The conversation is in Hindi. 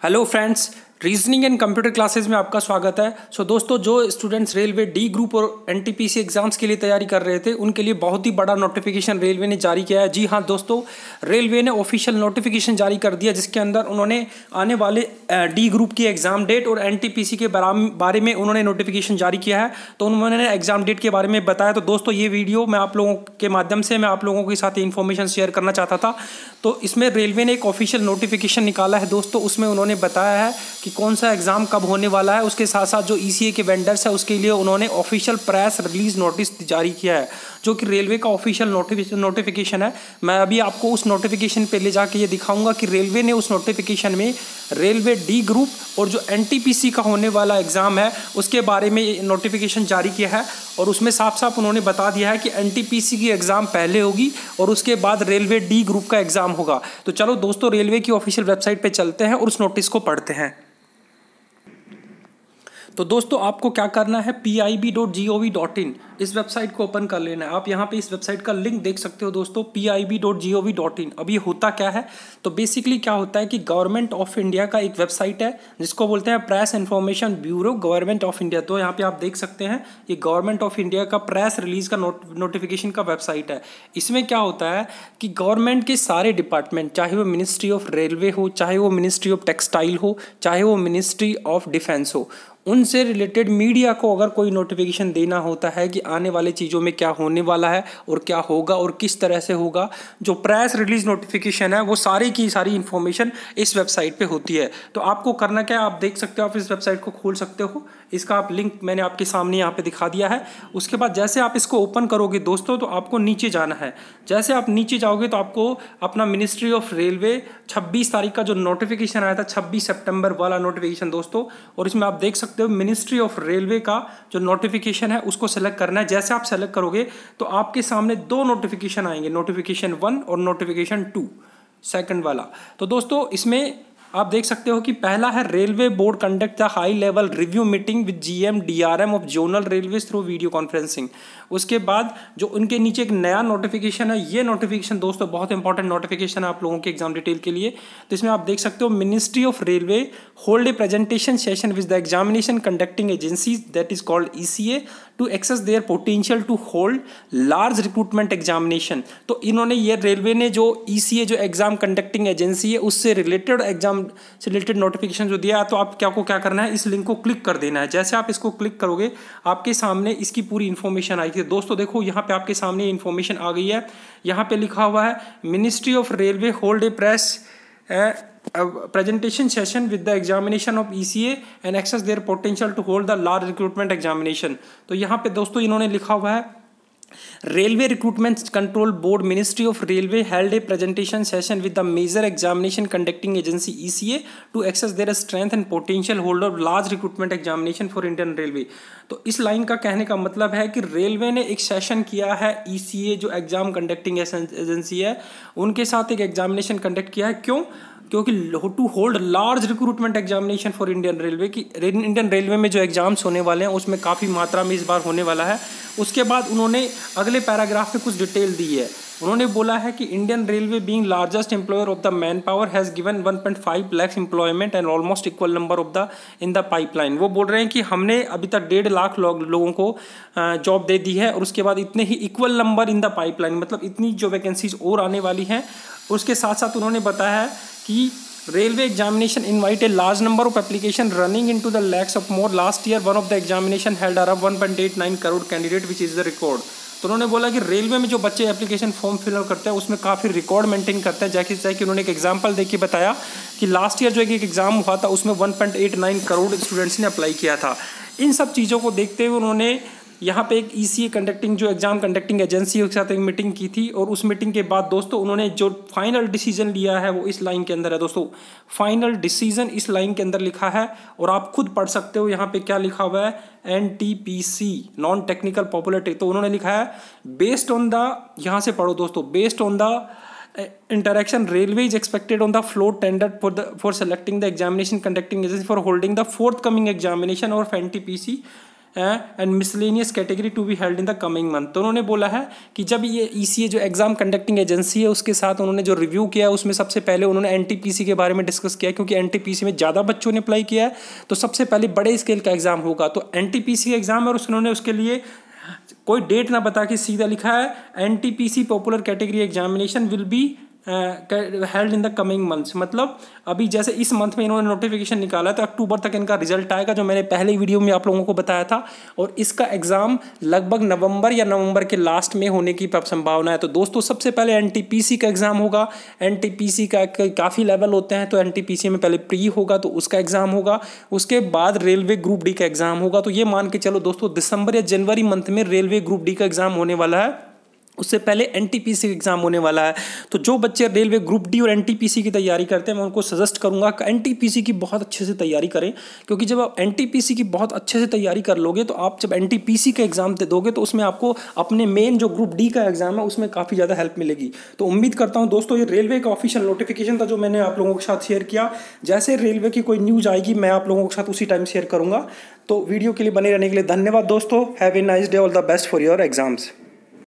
Hello friends, reasoning and computer classes में आपका स्वागत है। सो so, दोस्तों जो स्टूडेंट्स रेलवे डी ग्रुप और एनटीपीसी एग्ज़ाम्स के लिए तैयारी कर रहे थे उनके लिए बहुत ही बड़ा नोटिफिकेशन रेलवे ने जारी किया है। जी हाँ दोस्तों रेलवे ने ऑफिशियल नोटिफिकेशन जारी कर दिया जिसके अंदर उन्होंने आने वाले डी ग्रुप की एग्ज़ाम डेट और एनटीपीसी के बारे में उन्होंने नोटिफिकेशन जारी किया है। तो उन्होंने एग्ज़ाम डेट के बारे में बताया। तो दोस्तों ये वीडियो मैं आप लोगों के माध्यम से मैं आप लोगों के साथ इन्फॉर्मेशन शेयर करना चाहता था। तो इसमें रेलवे ने एक ऑफिशियल नोटिफिकेशन निकाला है। दोस्तों उसमें उन्होंने बताया है कि कौन सा एग्ज़ाम कब होने वाला है, उसके साथ साथ जो ई e के वेंडर्स है, उसके लिए उन्होंने ऑफिशियल प्रेस रिलीज़ नोटिस जारी किया है, जो कि रेलवे का ऑफिशियल नोटिफिकेशन है। मैं अभी आपको उस नोटिफिकेशन पे ले जाके ये दिखाऊँगा कि रेलवे ने उस नोटिफिकेशन में रेलवे डी ग्रुप और जो एनटीपीसी का होने वाला एग्ज़ाम है, उसके बारे में नोटिफिकेशन जारी किया है और उसमें साफ़ साफ़ उन्होंने बता दिया है कि एनटीपीसी की एग्ज़ाम पहले होगी और उसके बाद रेलवे डी ग्रुप का एग्ज़ाम होगा। तो चलो दोस्तों रेलवे की ऑफिशियल वेबसाइट पर चलते हैं और उस नोटिस को पढ़ते हैं। तो दोस्तों आपको क्या करना है? P I B dot G O V dot in इस वेबसाइट को ओपन कर लेना है। आप यहाँ पे इस वेबसाइट का लिंक देख सकते हो दोस्तों P I B dot G O V dot in अब ये होता क्या है? तो बेसिकली क्या होता है कि गवर्नमेंट ऑफ़ इंडिया का एक वेबसाइट है, जिसको बोलते हैं press information bureau government of India तो यहाँ पे आप देख सकते हैं ये गवर्नमेंट ऑफ़ इंडिया का प्रेस रिलीज़ का नोटिफिकेशन का वेबसाइट है। इसमें क्या होता है कि गवर्नमेंट के सारे डिपार्टमेंट चाहे वो मिनिस्ट्री ऑफ़ रेलवे हो, चाहे वो मिनिस्ट्री ऑफ़ टेक्सटाइल हो, चाहे वो मिनिस्ट्री ऑफ़ डिफेंस हो, उनसे रिलेटेड मीडिया को अगर कोई नोटिफिकेशन देना होता है कि आने वाले चीज़ों में क्या होने वाला है और क्या होगा और किस तरह से होगा, जो प्रेस रिलीज़ नोटिफिकेशन है, वो सारी की सारी इन्फॉर्मेशन इस वेबसाइट पे होती है। तो आपको करना क्या है, आप देख सकते हो, आप इस वेबसाइट को खोल सकते हो। इसका आप लिंक मैंने आपके सामने यहाँ पे दिखा दिया है। उसके बाद जैसे आप इसको ओपन करोगे दोस्तों तो आपको नीचे जाना है। जैसे आप नीचे जाओगे तो आपको अपना मिनिस्ट्री ऑफ़ रेलवे 26 तारीख का जो नोटिफिकेशन आया था 26 सितंबर वाला नोटिफिकेशन दोस्तों, और इसमें आप देख सकते हो मिनिस्ट्री ऑफ़ रेलवे का जो नोटिफिकेशन है, उसको सेलेक्ट करना है। जैसे आप सेलेक्ट करोगे तो आपके सामने दो नोटिफिकेशन आएँगे नोटिफिकेशन वन और नोटिफिकेशन टू सेकंड वाला। तो दोस्तों, इसमें आप देख सकते हो कि पहला है railway board conduct the high level review meeting with GM DRM of zonal railway through video conferencing उसके बाद जो उनके नीचे एक नया नोटिफिकेशन है, ये नोटिफिकेशन दोस्तों बहुत इंपॉर्टेंट नोटिफिकेशन है आप लोगों के एग्ज़ाम डिटेल के लिए। तो इसमें आप देख सकते हो ministry of railway hold a presentation session with the examination conducting agencies that is called E C A to access their potential to hold large recruitment examination तो इन्होंने ये रेलवे ने जो ई सी ए जो एग्ज़ाम कंडक्टिंग एजेंसी है, उससे रिलेटेड एग्ज़ाम से रिलेटेड नोटिफिकेशन जो दिया तो आप क्या को क्या करना है? इस लिंक को क्लिक कर देना है। जैसे आप इसको क्लिक करोगे, आपके सामने इसकी पूरी इन्फॉर्मेशन आएगी दोस्तों, देखो, यहाँ पे आपके सामने इन्फॉर्मेशन आ गई है। यहाँ पे लिखा हुआ है ministry of railway hold a press presentation session with the examination of E C and access their potential to hold the large recruitment examination तो यहाँ पे दोस्तों इन्होंने लिखा हुआ है railway recruitment control board ministry of railway held a presentation session with the major examination conducting agency E C A to access their strength and potential hold of large recruitment examination for Indian railway तो इस लाइन का कहने का मतलब है कि रेलवे ने एक सेशन किया है ई सी ए जो एग्ज़ाम कंडक्टिंग एजेंसी है, उनके साथ एक एग्जामिनेशन कंडक्ट किया है। क्यों? क्योंकि to hold large recruitment examination for Indian railway की इंडियन रेलवे में जो एग्ज़ाम्स होने वाले हैं उसमें काफ़ी मात्रा में इस बार होने वाला है। उसके बाद उन्होंने अगले पैराग्राफ में कुछ डिटेल दी है। उन्होंने बोला है कि Indian railway being largest employer of the manpower has given 1.5 lakh employment and almost equal number of the in the pipeline वो बोल रहे हैं कि हमने अभी तक डेढ़ लाख लोग, लोगों को जॉब दे दी है और उसके बाद इतने ही equal number in the pipeline मतलब इतनी जो वैकेंसीज और आने वाली हैं उसके साथ साथ उन्होंने बताया है कि railway examination invite a large number of application running into the lakhs of more last year one of the examination held are one point eight nine crore candidate which is the record तो उन्होंने बोला कि रेलवे में जो बच्चे एप्लीकेशन फॉर्म फिलअप करते हैं, उसमें काफ़ी रिकॉर्ड मेंटेन करते हैं। जैसे जैसे कि उन्होंने एक एग्जांपल देके बताया कि लास्ट ईयर जो एक एग्ज़ाम हुआ था, उसमें 1.89 करोड़ स्टूडेंट्स ने अप्लाई किया था। इन सब चीज़ों को देखते हुए उन्होंने यहाँ पे एक ईसीए कंडक्टिंग जो एग्ज़ाम कंडक्टिंग एजेंसी के साथ एक मीटिंग की थी और उस मीटिंग के बाद दोस्तों उन्होंने जो फाइनल डिसीज़न लिया है वो इस लाइन के अंदर है दोस्तों। फाइनल डिसीज़न इस लाइन के अंदर लिखा है और आप खुद पढ़ सकते हो यहाँ पे क्या लिखा हुआ है? N T P C non technical popular तो उन्होंने लिखा है बेस्ड ऑन द यहाँ से पढ़ो दोस्तों based on the interaction interaction railway is expected on the floor tender for the, for selecting the examination conducting agency for holding the forthcoming examination of ntpc and miscellaneous category to be held in the coming month तो उन्होंने बोला है कि जब ये ई e जो एग्ज़ाम कंडक्टिंग एजेंसी है, उसके साथ उन्होंने जो रिव्यू किया उसमें सबसे पहले उन्होंने एनटीपीसी के बारे में डिस्कस किया क्योंकि एनटीपीसी में ज़्यादा बच्चों ने अप्लाई किया है तो सबसे पहले बड़े स्केल का एग्ज़ाम होगा। तो एन एग्ज़ाम है, और उन्होंने उसके लिए कोई डेट ना बता के सीधा लिखा है N popular category examination will be held in the coming months मतलब अभी जैसे इस मंथ में इन्होंने नोटिफिकेशन निकाला तो अक्टूबर तक इनका रिज़ल्ट आएगा, जो मैंने पहले वीडियो में आप लोगों को बताया था। और इसका एग्ज़ाम लगभग नवंबर या नवंबर के लास्ट में होने की संभावना है। तो दोस्तों, सबसे पहले एनटीपीसी का एग्ज़ाम होगा। एन का काफ़ी लेवल होते हैं तो एनटीपीसी में पहले प्री होगा तो उसका एग्ज़ाम होगा। उसके बाद रेलवे ग्रुप डी का एग्ज़ाम होगा। तो ये मान के चलो दोस्तों, दिसंबर या जनवरी मंथ में रेलवे ग्रुप डी का एग्ज़ाम होने वाला है। उससे पहले एन टी एग्ज़ाम होने वाला है। तो जो बच्चे रेलवे ग्रुप डी और एनटीपीसी की तैयारी करते हैं, मैं उनको सजेस्ट करूँगा कि एनटीपीसी की बहुत अच्छे से तैयारी करें। क्योंकि जब आप एनटीपीसी की बहुत अच्छे से तैयारी कर लोगे तो आप जब एन का एग्ज़ाम दे दोगे तो उसमें आपको अपने मेन जो ग्रुप डी का एग्ज़ाम है, उसमें काफ़ी ज़्यादा हेल्प मिलेगी। तो उम्मीद करता हूँ दोस्तों, ये रेलवे का ऑफिशियल नोटिफिकेशन था जो मैंने आप लोगों के साथ शेयर किया। जैसे रेलवे की कोई न्यूज़ आएगी, मैं आप लोगों के साथ उसी टाइम शेयर करूँगा। तो वीडियो के लिए बने रहने के लिए धन्यवाद दोस्तों। Have a nice day all the best for your exams